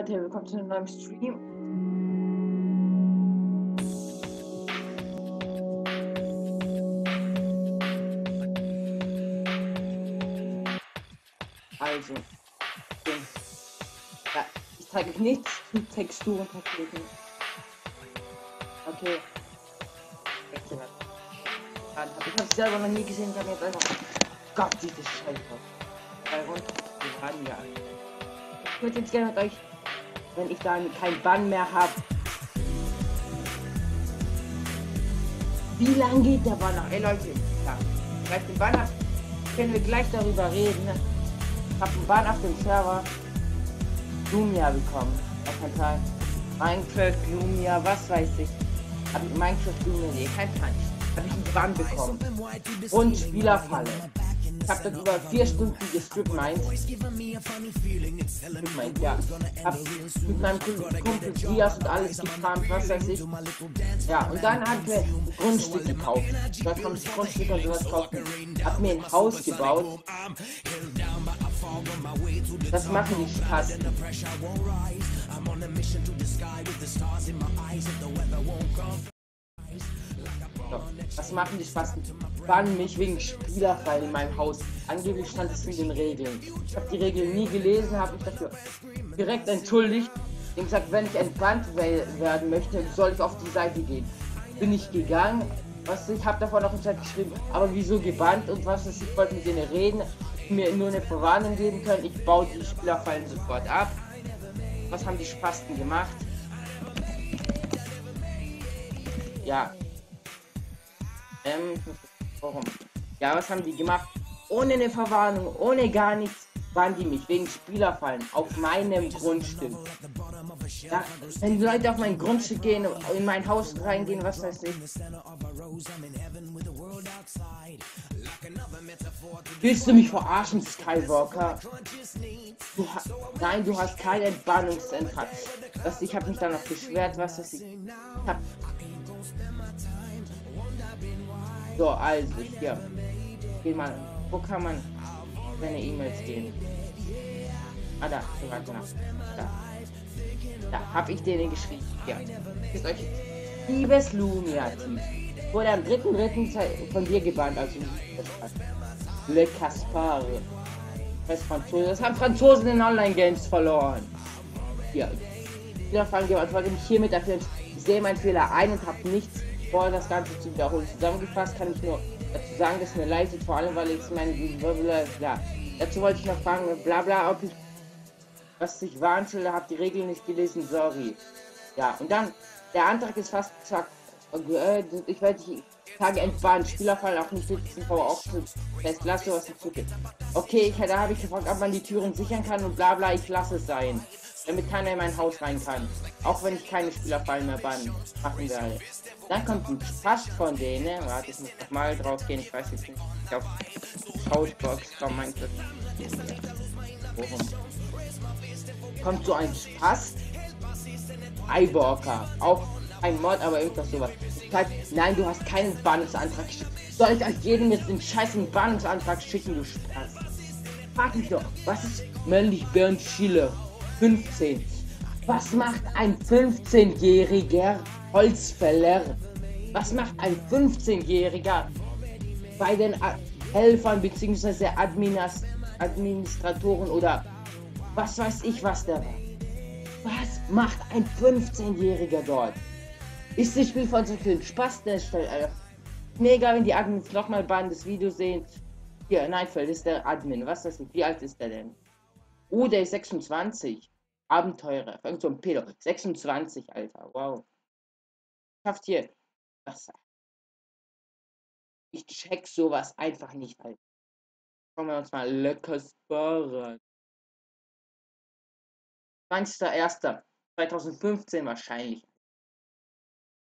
Leute, willkommen zu einem neuen Stream. Also, ja, ich zeige euch nichts mit Texturenpaketen. Okay. Ich habe selber noch nie gesehen, ich habe jetzt einfach. Gott, sieht das scheiße aus. Rund, wir haben ja. Ich würde jetzt gerne mit euch, wenn ich dann kein Bann mehr habe. Wie lange geht der Bann noch? Ey Leute, ja. Gleich den Bann habt, können wir gleich darüber reden. Ich habe einen Bann auf dem Server Lumia bekommen. Auf mein Teil. Minecraft Lumia, was weiß ich. Hab ich Minecraft Lumia, nee, kein Punch. Hab ich einen Bann bekommen. Und Spielerfalle. Habe dann über vier Stunden gestrippt meint. Meint, ja. Hab mit meinem Kumpel Dias und alles gefarmt, was weiß ich. Ja, und dann hat mir ein Grundstück gekauft. Da kann man Grundstück und sowas kaufen. Hab mir ein Haus gebaut. Das machen die Spaß. Was machen die Spasten? Bannen mich wegen Spielerfallen in meinem Haus. Angeblich stand es in den Regeln. Ich habe die Regeln nie gelesen, habe mich dafür direkt entschuldigt. Ich gesagt, wenn ich entbannt werden möchte, soll ich auf die Seite gehen. Bin ich gegangen. Was ich habe davon noch in Chat geschrieben, aber wieso gebannt und was ist, ich wollte mit denen reden, mir nur eine Verwarnung geben können. Ich baue die Spielerfallen sofort ab. Was haben die Spasten gemacht? Ja, ähm, warum? Ja, was haben die gemacht? Ohne eine Verwarnung, ohne gar nichts, waren die mich wegen Spielerfallen auf meinem Grundstück. Ja, wenn die Leute auf mein Grundstück gehen, in mein Haus reingehen, was weiß ich. Willst du mich verarschen, Skywalker? Du Nein, du hast keinen Entbannungsantrag. Das, ich habe mich dann noch beschwert, was weiß ich. Ich hab so, also, hier. Geh mal. Wo kann man seine E-Mails gehen? Ah, da. Da. Da habe ich denen geschrieben. Ja. Ist euch. Liebes Lumia-Team. Wurde am 3.3. von dir gebannt, also Le Caspar. Das, Franzose. das haben Franzosen in Online-Games verloren. Hier. Wieder Fragen geantwortet mich hiermit dafür. Ich sehe meinen Fehler ein und habe nichts vor, das Ganze zu wiederholen. Zusammengefasst kann ich nur dazu sagen, dass mir leid tut, vor allem weil ich meine, ja. Dazu wollte ich noch fragen, bla bla, ob ich was ich warnstelle, habe die Regeln nicht gelesen, sorry. Ja, und dann, der Antrag ist fast zack. Äh, ich werde die Tage entbannt, Spielerfall auch nicht sitzen, aber auch fest, lasse was ich tue. Okay, ich, da habe ich gefragt, ob man die Türen sichern kann und bla bla, ich lasse es sein damit keiner in mein Haus rein kann. Auch wenn ich keine Spielerfallen mehr bannen machen werde. Dann kommt ein Fast von denen. Warte, ich muss noch mal drauf gehen. Ich weiß jetzt nicht. Ich auf Couchbox mein Glück. Worum? Kommt so ein Spast. Eyewalker. Auch ein Mod, aber irgendwas sowas. Ich nein, du hast keinen Bannungsantrag geschickt. Soll ich euch jedem jetzt den scheißen Bannungsantrag schicken, du Spaß? Frag mich doch, was ist männlich Bernd Schiele? 15. Was macht ein 15-jähriger Holzfäller? Was macht ein 15-jähriger bei den Helfern bzw. Administratoren oder was weiß ich, was der war? Was macht ein 15-jähriger dort? Ist das Spiel von so vielen Spaß erstellt, Alter? Mega, wenn die Admins nochmal Bahn das Video sehen. Hier, Nightfall ist der Admin. Was ist das? Wie alt ist der denn? Oh, der ist 26. Abenteurer. Irgend so ein Pedo. 26, Alter. Wow. Schafft hier. Was? Ich check sowas einfach nicht, Alter. Schauen wir uns mal leckers Bar 20.01.2015 wahrscheinlich.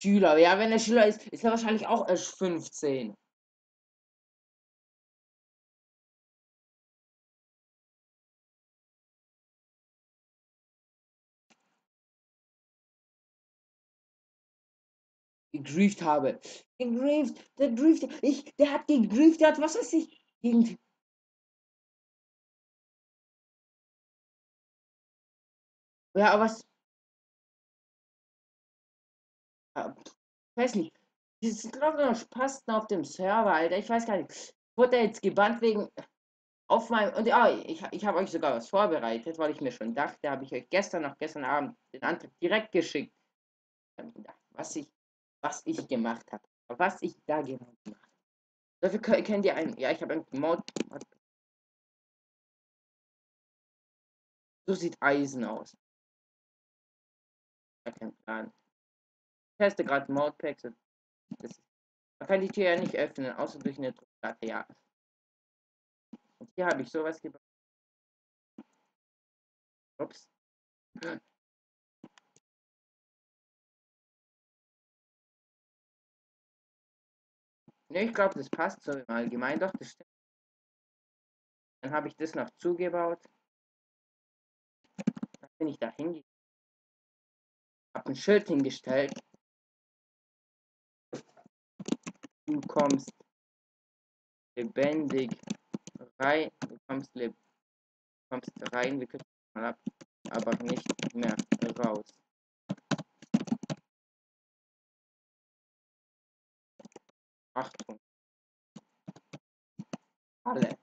Schüler. Ja, wenn er Schüler ist, ist er wahrscheinlich auch erst 15. gegrieft habe. Gegrieft, der grieft, ich, der hat gegrieft, der hat, was weiß ich, gegen, Ja, aber was. Ich weiß nicht. Dieses noch Spasten auf dem Server, Alter. Ich weiß gar nicht. Wurde er jetzt gebannt wegen. Auf meinem. Und ja, ich, ich habe euch sogar was vorbereitet, weil ich mir schon dachte, habe ich euch gestern noch gestern Abend den Antrag direkt geschickt. Was ich, was ich gemacht habe. Was ich da genau gemacht habe. Dafür kennt ihr einen. Ja, ich habe einen Mod. So sieht Eisen aus. Ja, kein Plan. Ich teste gerade Modpacks. Man kann die Tür ja nicht öffnen, außer durch eine Druckplatte, ja. Und hier habe ich sowas gebaut. Ups. Ne, ich glaube, das passt so im Allgemeinen doch, das stimmt. Dann habe ich das noch zugebaut. Dann bin ich da hingegangen. Hab ein Schild hingestellt. Du kommst lebendig rein. Du kommst, leb kommst rein. Wir können mal ab, aber nicht mehr raus. Achtung. Alle.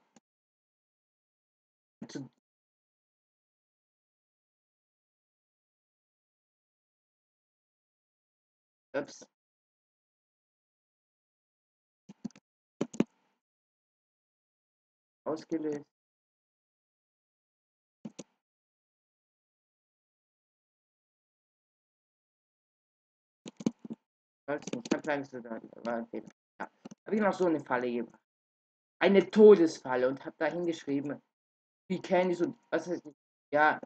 Ups. Ausgelöst. Sein, dass du da war ein Fehler. Habe ich noch so eine Falle gemacht. Eine Todesfalle und habe da hingeschrieben, wie Candies und was ist ja,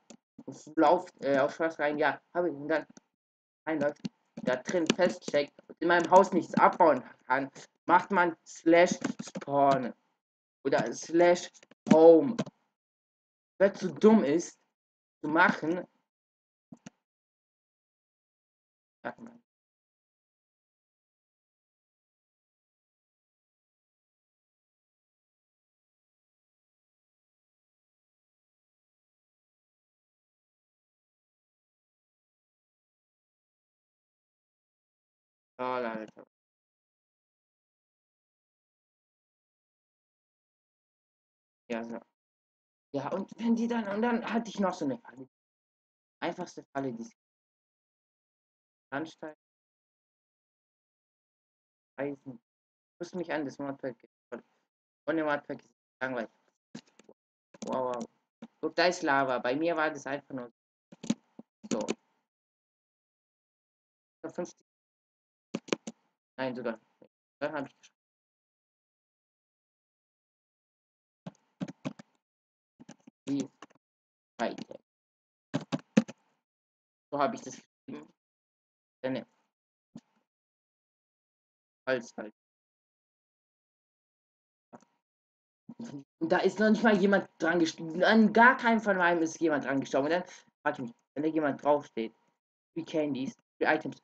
lauf äh, auf Spaß rein, ja, habe ich und dann einläuft, da drin feststeckt und in meinem Haus nichts abbauen kann, macht man slash spawn oder slash home. Wer zu dumm ist, zu machen, sagt man. Alter. Ja, so. Ja, und wenn die dann, und dann hatte ich noch so eine Falle. Einfachste Falle, die es Anstalt. Eisen. Ich muss mich an das Modpack. Ohne Modpack ist es langweilig. Wow, wow. Guck, da ist Lava. Bei mir war das einfach nur so. 50. Nein, sogar. Dann habe ich geschrieben. Wie weiter. So habe ich das geschrieben. Dann Holz halt. Da ist noch nicht mal jemand dran gestorben. An gar keinem von meinem ist jemand dran gestorben. Und dann frage ich mich, wenn da jemand draufsteht, wie Candies, wie Items,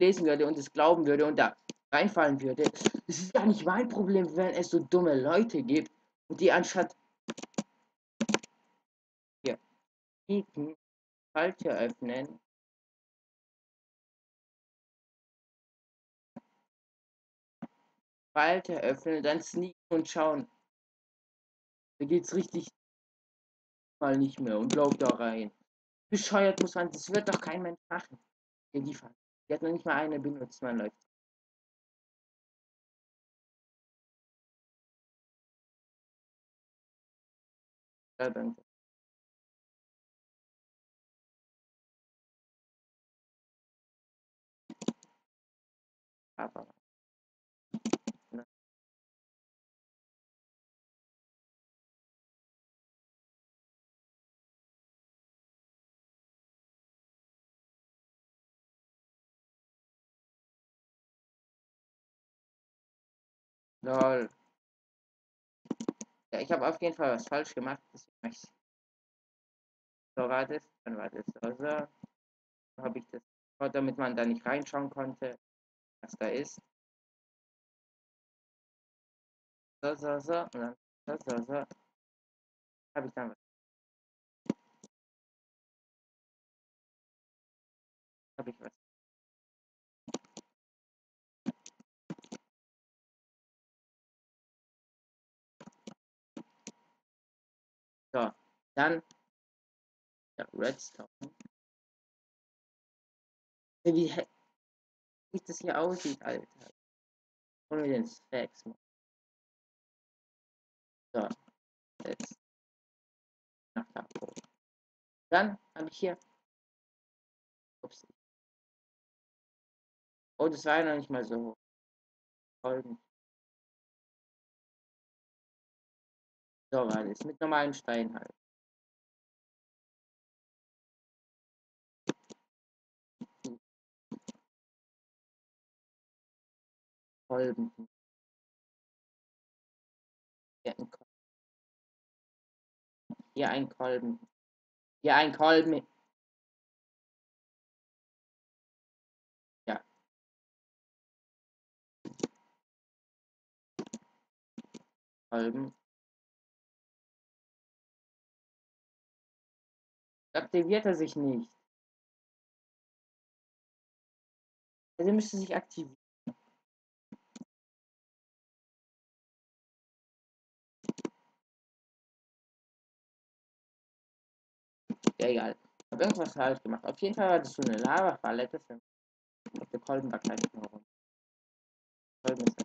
lesen würde und es glauben würde und da reinfallen würde. Es ist ja nicht mein Problem, wenn es so dumme Leute gibt und die anstatt hier sneaken, Falte öffnen. Falte öffnen, dann sneaken und schauen. Da geht's richtig mal nicht mehr und glaubt da rein. Bescheuert muss man, das wird doch kein Mensch machen. Die hat noch nicht mal eine benutzt, man läuft. Dann. Aber. Lol. Ja, ich habe auf jeden Fall was falsch gemacht. So war das, dann war das so. so. habe ich das, damit man da nicht reinschauen konnte, was da ist. So, so, so, und dann so, so, so. Habe ich dann was habe ich was. Dann ja, Redstone. Wie, wie das hier aussieht, Alter. Und wir den Stacks. So, jetzt nach da Dann habe ich hier. Ups. Oh, das war ja noch nicht mal so. Folgen. So war das. Mit normalen Stein halt. Kolben. Hier ein Kolben. Hier ein Kolben. Ja. Kolben. Aktiviert er sich nicht. Also müsste sich aktivieren. Ja, egal. Ich habe irgendwas falsch gemacht. Auf jeden Fall war das so eine Lava-Falle. Deswegen auf der Kolben war gleich herum. Kolben ist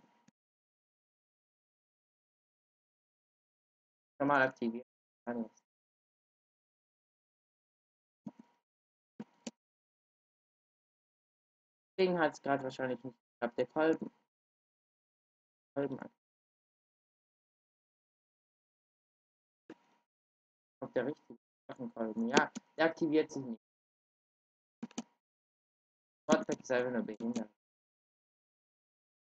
normal aktiviert. Deswegen hat es gerade wahrscheinlich nicht geklappt. Der Kolben. Kolben. Auf der richtigen. Waffenkolben. Ja, der aktiviert sich nicht. Hotpack ist einfach nur behindert.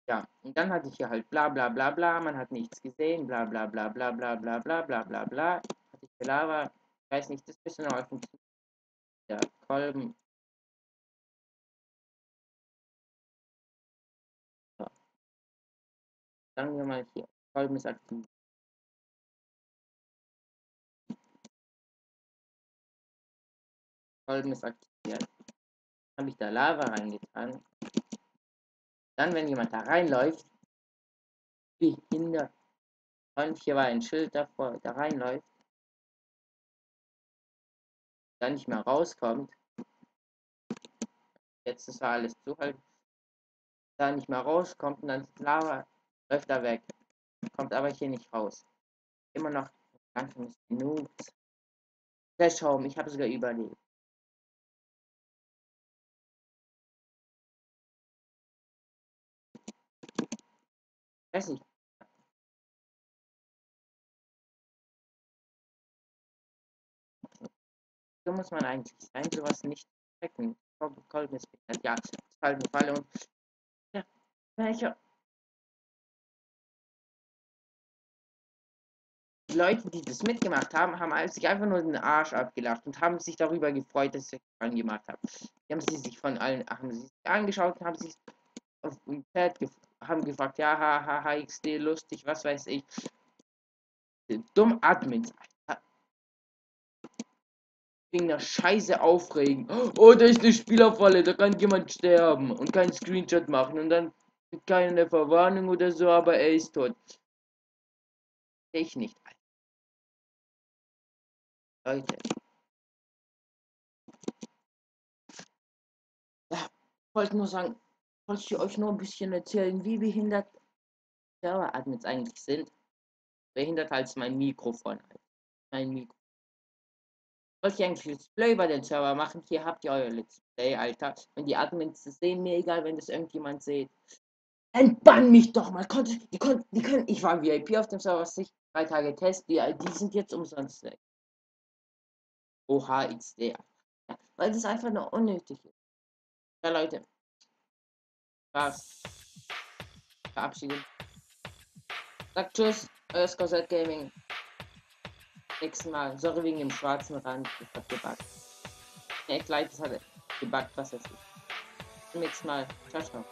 Ja, und dann hatte ich hier halt bla bla bla bla, man hat nichts gesehen, bla bla bla bla bla bla bla bla bla bla. Hatte ich Lava, ich weiß nicht, das bisschen noch funktioniert. Ja, Kolben. So. Sagen wir mal hier, Kolben ist aktiv. Ist aktiviert. Habe ich da Lava reingetan. Dann, wenn jemand da reinläuft, behindert. Und hier war ein Schild davor, da reinläuft, dann nicht mehr rauskommt. Jetzt ist alles zu halt. Da nicht mehr rauskommt und dann ist Lava, läuft er weg. Kommt aber hier nicht raus. Immer noch ganz genug. Flash Home, ich habe sogar überlebt. Weiß nicht. So muss man eigentlich sein, sowas nicht checken. Kolben ist halt eine Falle und ja, welcher die Leute, die das mitgemacht haben, haben sich einfach nur den Arsch abgelacht und haben sich darüber gefreut, dass ich das gemacht habe. Die haben sie sich von allen haben sie sich angeschaut und haben sich auf dem Chat gefreut haben gefragt, ja, haha, ha, XD, lustig, was weiß ich. Dumm Admins. Wegen der Scheiße aufregen. Oh, da ist eine Spielerfalle, da kann jemand sterben und keinen Screenshot machen und dann keine Verwarnung oder so, aber er ist tot. Ich nicht. Leute. Ja, wollte nur sagen, wollte ich euch nur ein bisschen erzählen, wie behindert Server-Admins eigentlich sind. Behindert als mein Mikrofon. Mein Mikro. Wollte ich eigentlich Let's Play bei den Server machen? Hier habt ihr euer Let's Play, Alter. Wenn die Admins das sehen, mir egal, wenn das irgendjemand sieht. Entbann mich doch mal. Konnte, die, konnten, die können. Ich war VIP auf dem Server, was ich drei Tage Test. Die, die sind jetzt umsonst weg. Oha, XD. Ja, weil das einfach nur unnötig ist. Ja, Leute. Verabschieden. Sagt Tschüss, euer Scorsese Gaming. Nächstes Mal. Sorry wegen dem schwarzen Rand. Ich hab gebackt. Echt leid, das hat gebackt, was es ist. Nächstes Mal. Ciao, ciao.